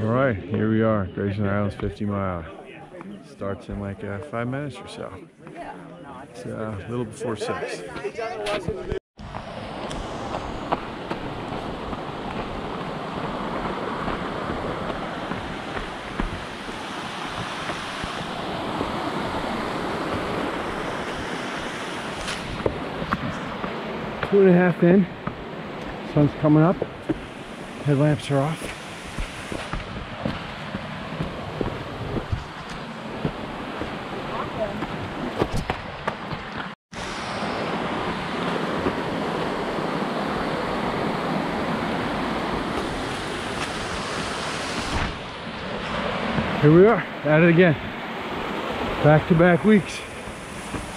All right, here we are, Grayson Highlands 50 mile. Starts in like uh, five minutes or so. It's uh, a little before six. Two and a half in. Sun's coming up. Headlamps are off. Here we are, at it again. Back to back weeks.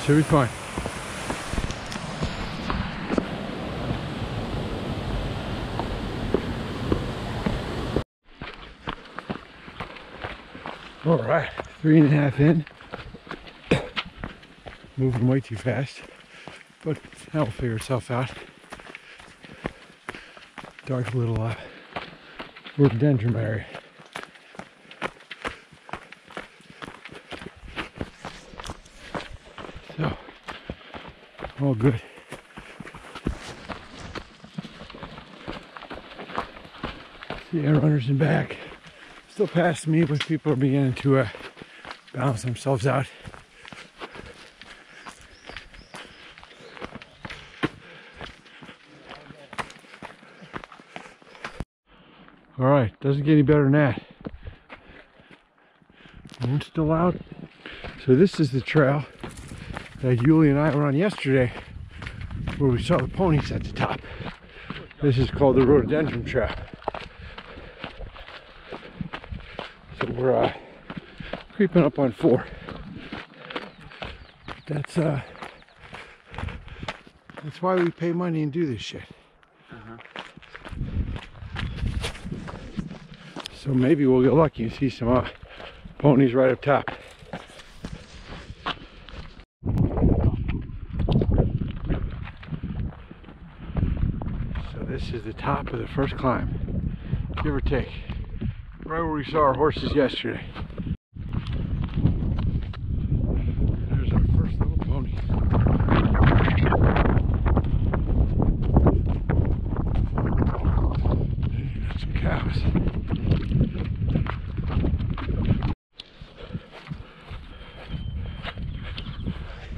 Should be fun. All right, three and a half in. Moving way too fast, but that'll figure itself out. Dark little uh, rhododendron area. So, all good. See air runners in back. Still past me, but people are beginning to uh, balance themselves out. All right, doesn't get any better than that. Moon's still out. So this is the trail that Yuli and I were on yesterday where we saw the ponies at the top. This is called the Rhododendron Trail. So we're uh, creeping up on four. That's uh, that's why we pay money and do this shit. So maybe we'll get lucky and see some uh, ponies right up top. So this is the top of the first climb, give or take. Right where we saw our horses yesterday. There's our first little pony. Got some cows.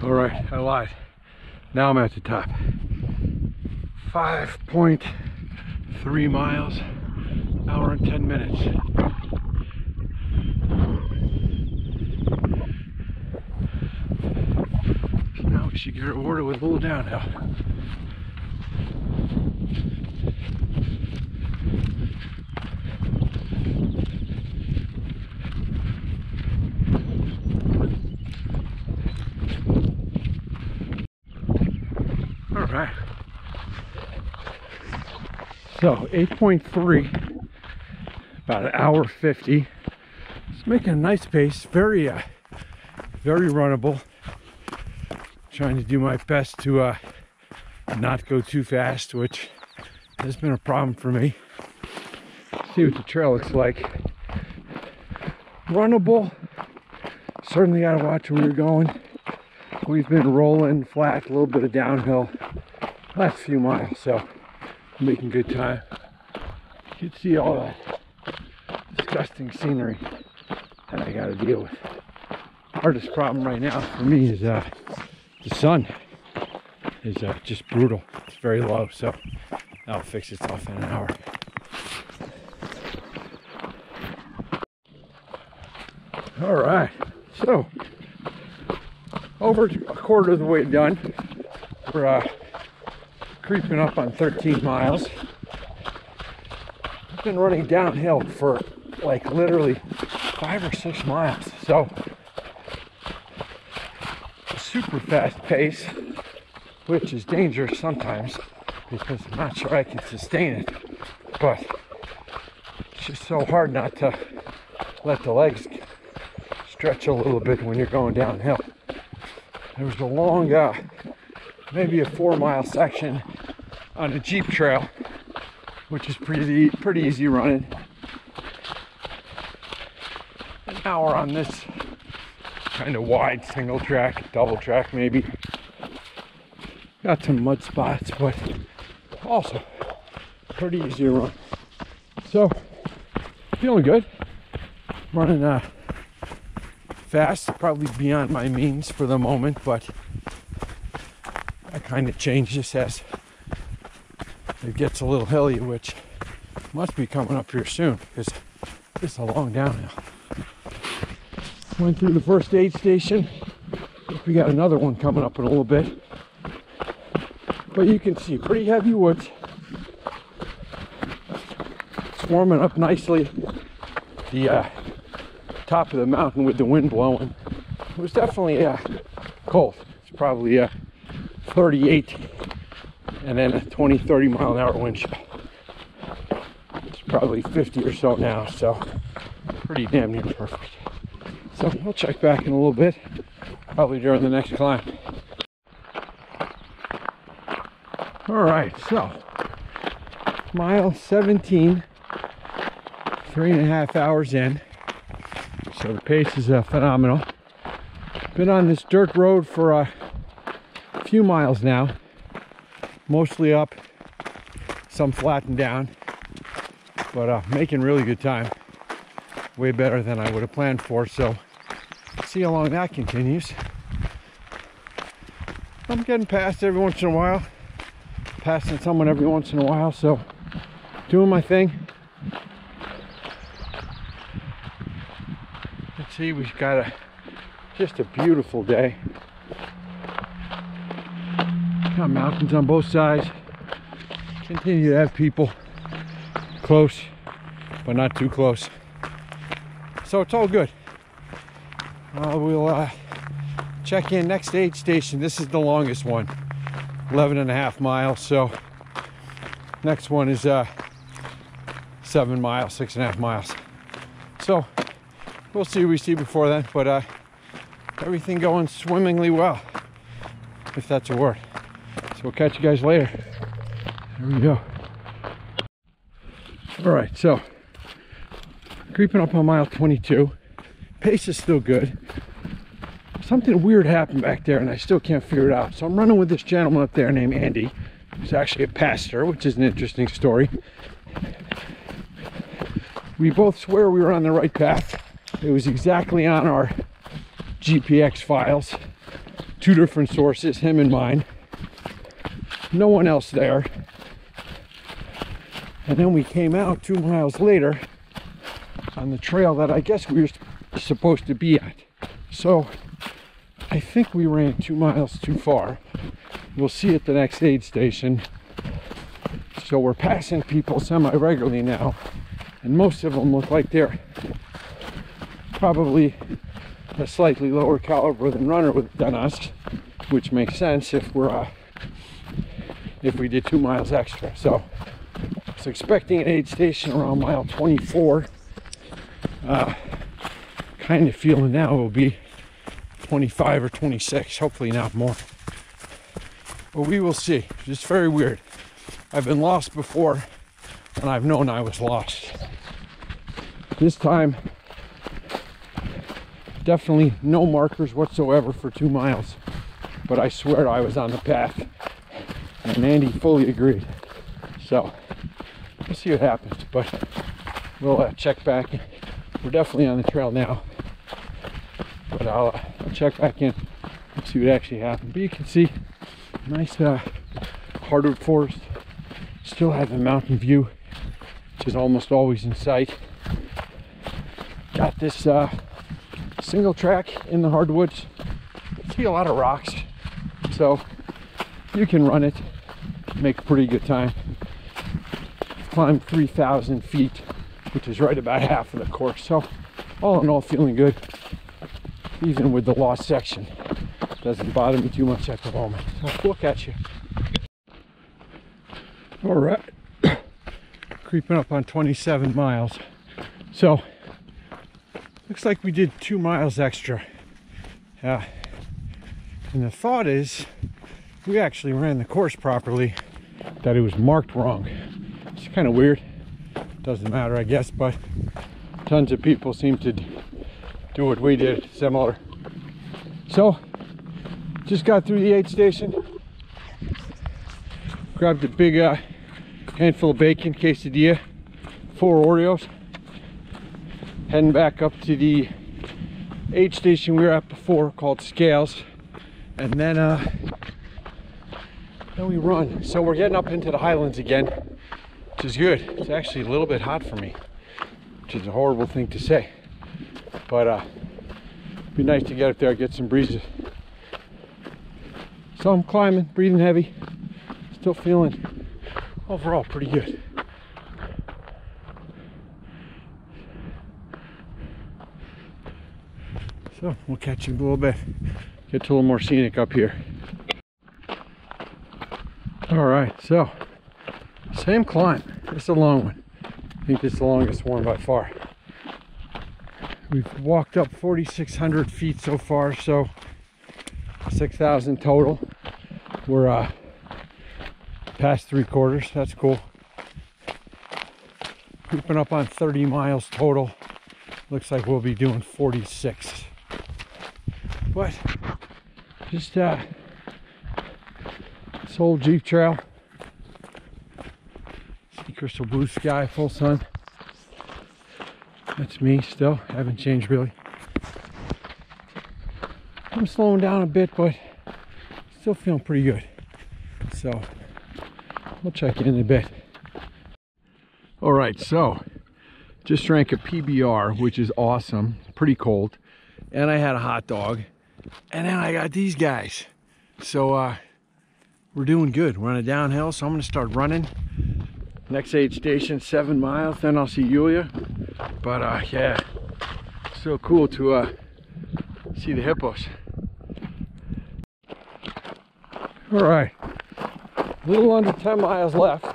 All right, I lied. Now I'm at the top. 5.3 miles, hour and 10 minutes. Should get rewarded with a little downhill. All right. So 8.3, about an hour 50. It's making a nice pace, very, uh, very runnable. Trying to do my best to uh, not go too fast, which has been a problem for me. See what the trail looks like. Runnable. Certainly got to watch where you're going. We've been rolling flat, a little bit of downhill last few miles, so making good time. You can see all that disgusting scenery that I gotta deal with. Hardest problem right now for me is uh, the sun is uh, just brutal. It's very low, so that'll fix itself in an hour. All right, so over a quarter of the way done. We're uh, creeping up on 13 miles. I've been running downhill for like literally five or six miles. So super fast pace, which is dangerous sometimes because I'm not sure I can sustain it. But it's just so hard not to let the legs stretch a little bit when you're going downhill. There was a long, uh, maybe a four mile section on a Jeep trail, which is pretty, pretty easy running. An hour on this kind of wide single track, double track maybe. Got some mud spots, but also pretty easy to run. So, feeling good. Running uh, fast, probably beyond my means for the moment, but I kind of change this as it gets a little hilly, which must be coming up here soon because it's a long downhill. Went through the first aid station. We got another one coming up in a little bit. But you can see pretty heavy woods. It's warming up nicely. The uh, top of the mountain with the wind blowing. It was definitely uh, cold. It's probably uh, 38 and then a 20, 30 mile an hour wind chill. It's probably 50 or so now, so pretty damn near perfect. So we'll check back in a little bit, probably during the next climb. All right, so mile 17, three and a half hours in. So the pace is uh, phenomenal. Been on this dirt road for a few miles now, mostly up, some flattened down, but uh, making really good time. Way better than I would have planned for. So see how long that continues. I'm getting past every once in a while, passing someone every once in a while, so doing my thing. Let's see, we've got a just a beautiful day. Got mountains on both sides. Continue to have people close, but not too close. So it's all good. Uh, we'll uh, check in next aid station. This is the longest one, 11 and a half miles. So next one is uh, seven miles, six and a half miles. So we'll see what we see before then, but uh, everything going swimmingly well, if that's a word. So we'll catch you guys later. There we go. All right, so creeping up on mile 22 pace is still good. Something weird happened back there and I still can't figure it out. So I'm running with this gentleman up there named Andy. He's actually a pastor, which is an interesting story. We both swear we were on the right path. It was exactly on our GPX files. Two different sources, him and mine. No one else there. And then we came out two miles later on the trail that I guess we were supposed to be at. So I think we ran two miles too far. We'll see at the next aid station. So we're passing people semi-regularly now, and most of them look like they're probably a slightly lower caliber than runner with than us, which makes sense if we're uh, if we did two miles extra. So I was expecting an aid station around mile 24. Uh, kind of feeling now it will be 25 or 26, hopefully not more. But we will see. It's very weird. I've been lost before and I've known I was lost. This time, definitely no markers whatsoever for two miles, but I swear I was on the path and Andy fully agreed. So, we'll see what happens, but we'll uh, check back. We're definitely on the trail now but I'll, uh, I'll check back in and see what actually happened. But you can see nice uh, hardwood forest. Still have a mountain view, which is almost always in sight. Got this uh, single track in the hardwoods. See a lot of rocks, so you can run it, make a pretty good time. Climb 3,000 feet, which is right about half of the course. So all in all, feeling good even with the lost section. Doesn't bother me too much at the moment. So we'll catch you. All right, creeping up on 27 miles. So looks like we did two miles extra. Yeah. And the thought is, we actually ran the course properly, that it was marked wrong. It's kind of weird. Doesn't matter, I guess, but tons of people seem to do what we did, similar. So, just got through the aid station. Grabbed a big uh, handful of bacon, quesadilla, four Oreos. Heading back up to the aid station we were at before called Scales. And then, uh, then we run. So we're getting up into the highlands again, which is good. It's actually a little bit hot for me, which is a horrible thing to say. But uh, be nice to get up there, get some breezes. So I'm climbing, breathing heavy, still feeling overall pretty good. So we'll catch you a little bit, get to a little more scenic up here. All right, so same climb. It's a long one. I think it's the longest one by far. We've walked up 4,600 feet so far, so 6,000 total. We're uh, past three quarters. That's cool. Creeping up on 30 miles total. Looks like we'll be doing 46. But just uh, this old Jeep trail. See crystal blue sky, full sun. That's me still. Haven't changed really. I'm slowing down a bit, but still feeling pretty good. So we'll check in, a bit. All right, so just drank a PBR, which is awesome. Pretty cold. And I had a hot dog. And then I got these guys. So uh, we're doing good. We're on a downhill, so I'm gonna start running. Next aid station, seven miles, then I'll see Yulia. But uh, yeah, so cool to uh, see the hippos. All right, a little under 10 miles left.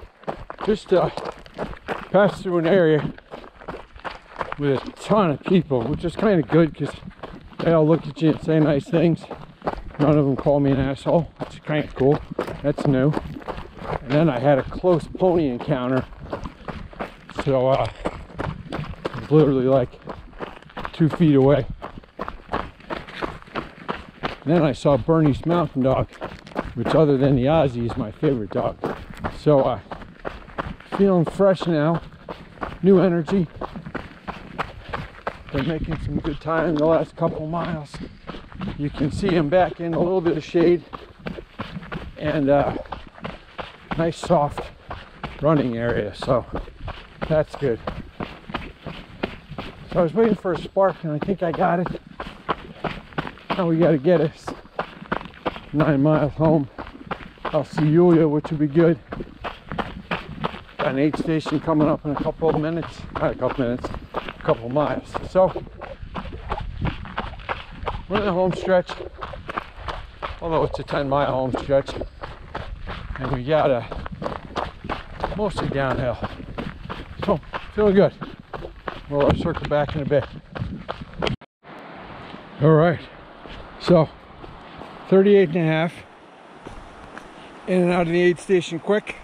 Just uh, passed through an area with a ton of people, which is kind of good because they all look at you and say nice things. None of them call me an asshole. It's kind of cool. That's new. Then I had a close pony encounter. So, uh, literally like two feet away. Then I saw Bernese mountain dog, which other than the Aussie is my favorite dog. So, uh, feeling fresh now, new energy. Been making some good time the last couple miles. You can see him back in a little bit of shade and uh, nice soft running area. So that's good. So I was waiting for a spark and I think I got it. Now we got to get us nine miles home. I'll see Yulia, which will be good. Got an aid station coming up in a couple of minutes. Not a couple minutes, a couple miles. So we're in the home stretch. Although it's a 10 mile home stretch. And we got a mostly downhill. So feeling good. We'll circle back in a bit. All right. So 38 and a half. In and out of the aid station quick.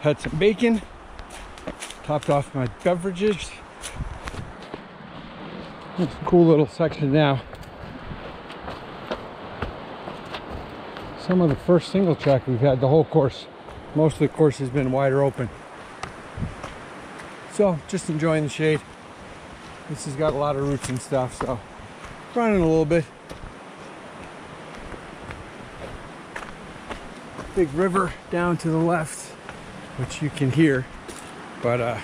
Had some bacon. Topped off my beverages. It's a cool little section now. Some of the first single track we've had the whole course. Most of the course has been wider open. So just enjoying the shade. This has got a lot of roots and stuff, so running a little bit. Big river down to the left, which you can hear, but uh,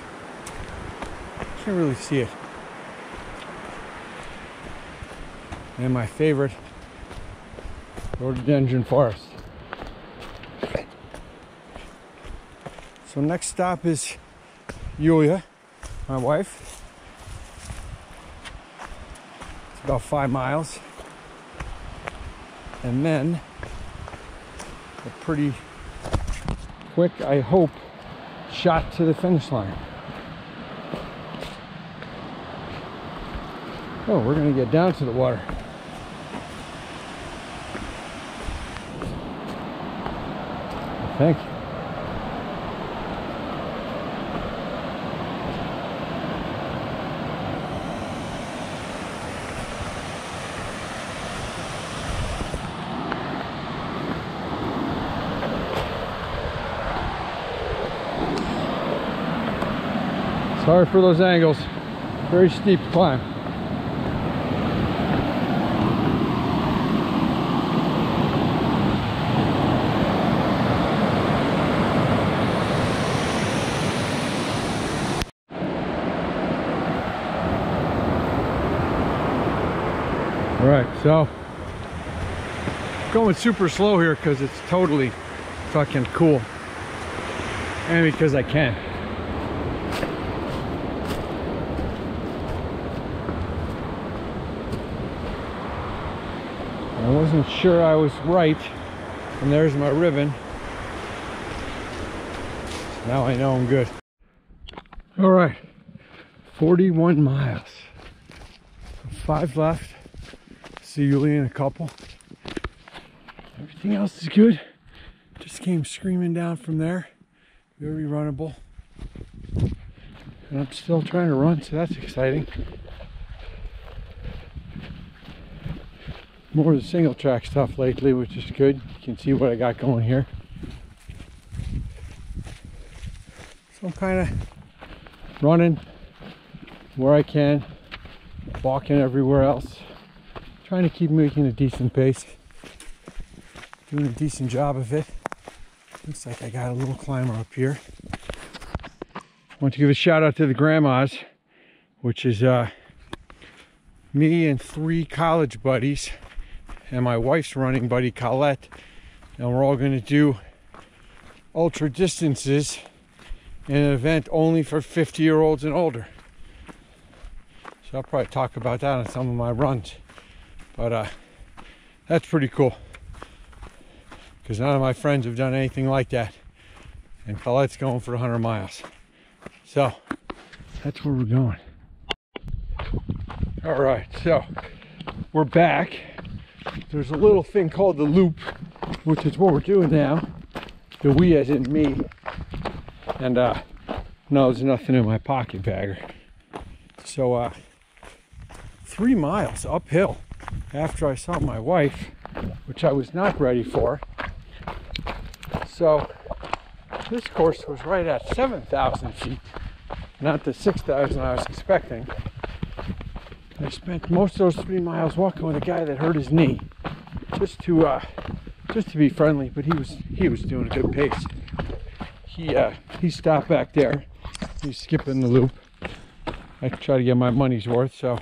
can't really see it. And my favorite, rhododendron forest. So next stop is Yulia, my wife. It's about five miles. And then a pretty quick, I hope, shot to the finish line. Oh, we're gonna get down to the water. Thank you. Sorry for those angles. Very steep climb. So going super slow here because it's totally fucking cool and because I can. I wasn't sure I was right and there's my ribbon. Now I know I'm good. All right, 41 miles. Five left. See you in a couple. Everything else is good. Just came screaming down from there. Very runnable. And I'm still trying to run, so that's exciting. More of the single track stuff lately, which is good. You can see what I got going here. So I'm kind of running where I can, walking everywhere else, trying to keep making a decent pace, doing a decent job of it. Looks like I got a little climber up here. Want to give a shout out to the grandmas, which is uh, me and three college buddies and my wife's running buddy Colette. And we're all going to do ultra distances in an event only for 50 year olds and older. So I'll probably talk about that on some of my runs. But uh, that's pretty cool. Because none of my friends have done anything like that. And Colette's going for 100 miles. So that's where we're going. All right, so we're back. There's a little thing called the loop, which is what we're doing now. The we as in me. And uh, no, there's nothing in my pocket bagger. So uh, three miles uphill after I saw my wife, which I was not ready for. So this course was right at 7,000 feet, not the 6,000 I was expecting. I spent most of those three miles walking with a guy that hurt his knee, just to uh, just to be friendly. But he was he was doing a good pace. He uh, he stopped back there. He's skipping the loop. I try to get my money's worth, so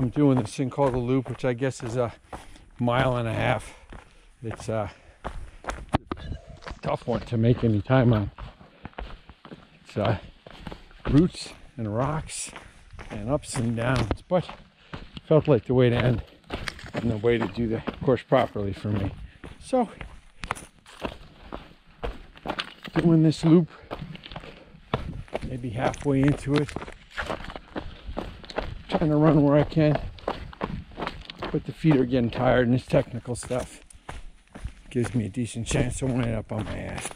I'm doing this thing called the loop, which I guess is a mile and a half. It's uh, a tough one to make any time on. It's uh, roots and rocks and ups and downs, but felt like the way to end and the way to do the course properly for me. So, doing this loop, maybe halfway into it, trying to run where I can, but the feet are getting tired and this technical stuff gives me a decent chance of winding up on my ass.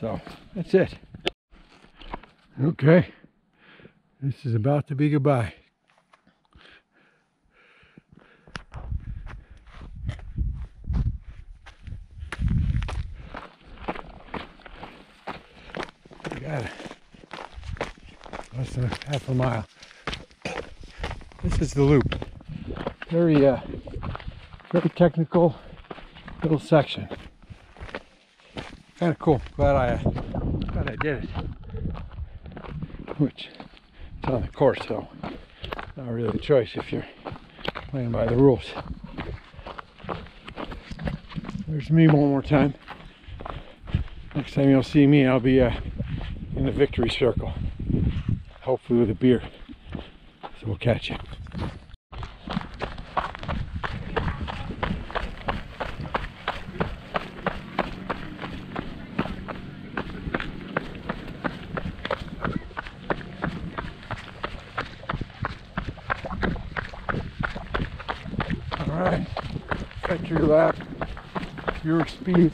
So, that's it. Okay. This is about to be goodbye. Got it. Less than half a mile. This is the loop. Very, uh, very technical little section. Kind of cool. Glad I, glad I did it. Which it's on the course, so not really a choice if you're playing by the rules. There's me one more time. Next time you'll see me, I'll be uh, in the victory circle, hopefully with a beer. So we'll catch you. All right, cut your lap, your speed.